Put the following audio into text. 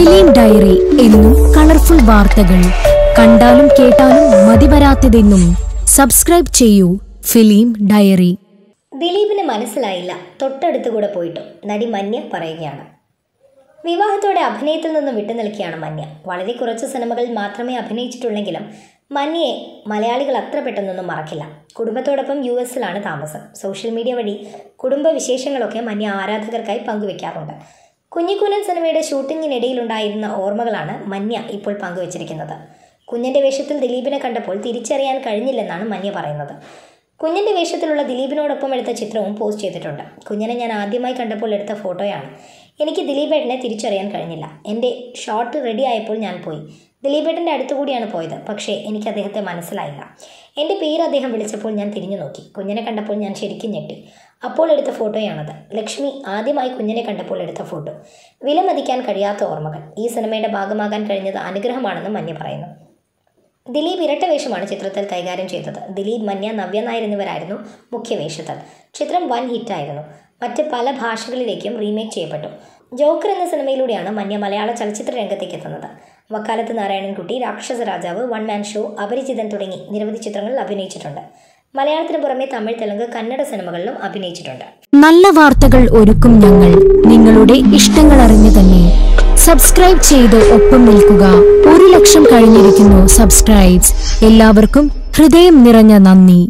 Film diary എന്നും colourful വാർത്തകൾ. കണ്ടാലും കേട്ടാലും മതിവരാത്തതെന്നും സബ്സ്ക്രൈബ് ചെയ്യൂ ഫിലിം ഡയറി. ദിലീപിന് മനസ്സിലായില്ല. തൊട്ടടുത്തുകൂടെ പോയിട്ടും നടി മന്യ പറയുകയാണ്. വിവാഹത്തോടെ അഭിനയത്തിൽ നിന്നും വിട്ടുനിൽക്കുകയാണ് മന്യ വളരെ കുറച്ച് സിനിമകളിൽ മാത്രമേ അഭിനയിച്ചിട്ടുള്ളെങ്കിലും മന്യയെ മലയാളികൾ അത്ര പെട്ടെന്നൊന്നും മറക്കില്ല. കുടുംബത്തോടൊപ്പം യു എസിലാണ് താമസം. സോഷ്യൽ മീഡിയ വഴി കുടുംബ വിശേഷങ്ങളൊക്കെ മന്യ ആരാധകർക്കായി പങ്കുവെക്കാറുണ്ട്. കുഞ്ഞിക്കുഞ്ഞൻ സിനിമയുടെ ഷൂട്ടിങ്ങിനിടയിലുണ്ടായിരുന്ന ഓർമ്മകളാണ് മന്യ ഇപ്പോൾ പങ്കുവച്ചിരിക്കുന്നത്. കുഞ്ഞിന്റെ വേഷത്തിൽ ദിലീപിനെ കണ്ടപ്പോൾ തിരിച്ചറിയാൻ കഴിഞ്ഞില്ലെന്നാണ് മന്യ പറയുന്നത്. കുഞ്ഞിന്റെ വേഷത്തിലുള്ള ദിലീപിനോടൊപ്പം എടുത്ത ചിത്രവും പോസ്റ്റ് ചെയ്തിട്ടുണ്ട്. കുഞ്ഞിനെ ഞാൻ ആദ്യമായി കണ്ടപ്പോൾ എടുത്ത ഫോട്ടോയാണ്. എനിക്ക് ദിലീപേട്ടനെ തിരിച്ചറിയാൻ കഴിഞ്ഞില്ല. എന്റെ ഷോട്ട് റെഡി ആയപ്പോൾ ഞാൻ പോയി. ദിലീപേട്ടന്റെ അടുത്തുകൂടിയാണ് പോയത്. പക്ഷേ എനിക്ക് അദ്ദേഹത്തെ മനസ്സിലായില്ല. എന്റെ പേര് അദ്ദേഹം വിളിച്ചപ്പോൾ ഞാൻ തിരിഞ്ഞു നോക്കി കുഞ്ഞിനെ കണ്ടപ്പോൾ ഞാൻ ശരിക്കും ഞെട്ടി. അപ്പോൾ എടുത്ത ഫോട്ടോയാണത്. ലക്ഷ്മി ആദ്യമായി കുഞ്ഞിനെ കണ്ടപ്പോൾ എടുത്ത ഫോട്ടോ. വിലമതിക്കാൻ കഴിയാത്ത ഓർമ്മകൾ. ഈ സിനിമയുടെ ഭാഗമാകാൻ കഴിഞ്ഞത് അനുഗ്രഹമാണെന്ന് മഞ്ഞ പറയുന്നു. ദിലീപ് ഇരട്ട വേഷമാണ് ചിത്രത്തിൽ കൈകാര്യം ചെയ്തത്. ദിലീപ് മന്യ നവ്യ നായർ എന്നിവരായിരുന്നു മുഖ്യ വേഷത്തിൽ. ചിത്രം വൻ ഹിറ്റായിരുന്നു. മറ്റ് പല ഭാഷകളിലേക്കും റീമേക്ക് ചെയ്യപ്പെട്ടു. ജോക്കർ എന്ന സിനിമയിലൂടെയാണ് മന്യ മലയാള ചലച്ചിത്ര രംഗത്തേക്ക് എത്തുന്നത്. വക്കാലത്ത് നാരായണൻകുട്ടി രാക്ഷസ രാജാവ് വൺ മാൻ ഷോ അപരിചിതൻ തുടങ്ങി നിരവധി ചിത്രങ്ങളിൽ അഭിനയിച്ചിട്ടുണ്ട്. മലയാളത്തിന് പുറമെ തമിഴ് തെലുങ്ക് കന്നഡ സിനിമകളിലും അഭിനയിച്ചിട്ടുണ്ട്. നല്ല വാർത്തകൾ ഒരുക്കും ഞങ്ങൾ. നിങ്ങളുടെ ഇഷ്ടങ്ങൾ അറിഞ്ഞു തന്നെ സബ്സ്ക്രൈബ് ചെയ്ത് ഒപ്പം നിൽക്കുക. ഒരു ലക്ഷം കഴിഞ്ഞിരിക്കുന്നു സബ്സ്ക്രൈബ്സ്. എല്ലാവർക്കും ഹൃദയം നിറഞ്ഞ നന്ദി.